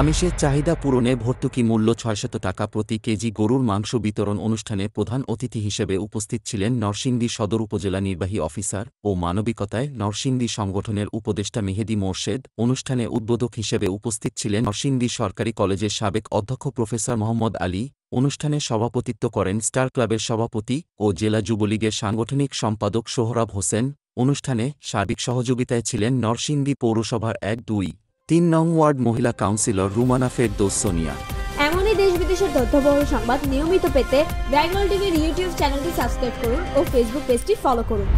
আমিষের চাহিদা পূরণে ভর্তুকি মূল্য ছয়শত টাকা প্রতি কেজি গরুর মাংস বিতরণ অনুষ্ঠানে প্রধান অতিথি হিসেবে উপস্থিত ছিলেন নরসিংদী সদর উপজেলা নির্বাহী অফিসার ও মানবিকতায় নরসিংদী সংগঠনের উপদেষ্টা মেহেদি মোর্শেদ। অনুষ্ঠানে উদ্বোধক হিসেবে উপস্থিত ছিলেন নরসিংদী সরকারি কলেজের সাবেক অধ্যক্ষ প্রফেসর মোহাম্মদ আলী। অনুষ্ঠানে সভাপতিত্ব করেন স্টার ক্লাবের সভাপতি ও জেলা যুবলীগের সাংগঠনিক সম্পাদক সোহরাব হোসেন। অনুষ্ঠানে সার্বিক সহযোগিতায় ছিলেন নরসিংদী পৌরসভার এক দুই তিন নং ওয়ার্ড মহিলা কাউন্সিলর রুমানা ফেরদৌস সোনিয়া। এমনই দেশ বিদেশের তথ্যবহ সংবাদ নিয়মিত পেতে বেঙ্গল টিভির ইউটিউব চ্যানেলটি সাবস্ক্রাইব করুন ও ফেসবুক পেজটি ফলো করুন।